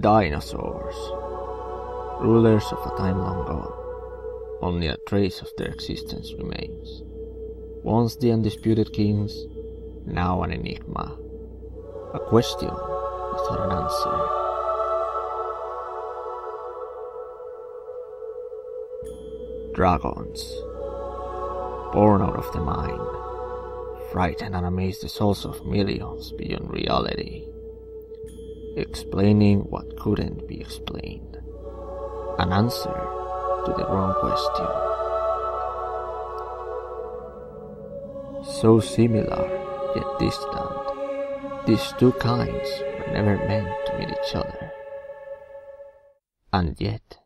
Dinosaurs. Rulers of a time long gone. Only a trace of their existence remains. Once the undisputed kings, now an enigma. A question without an answer. Dragons. Born out of the mind. Frighten and amaze the souls of millions beyond reality. Explaining what couldn't be explained. An answer to the wrong question. So similar, yet distant, these two kinds were never meant to meet each other. And yet,